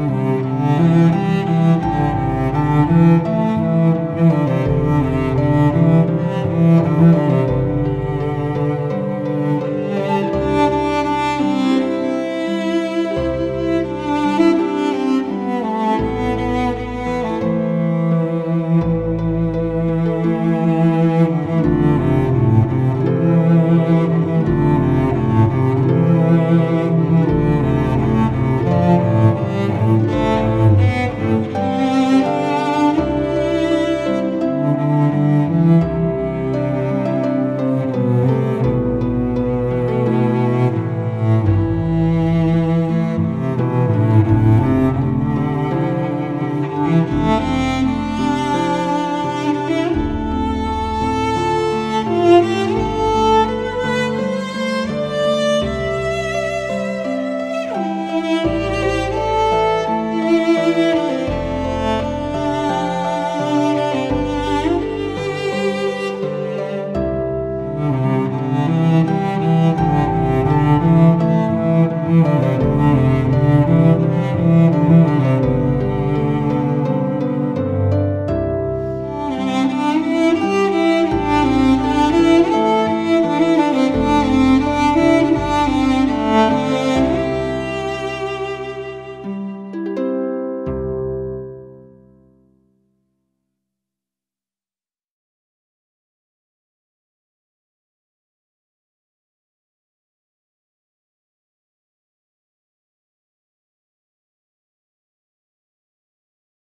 Mm-hmm.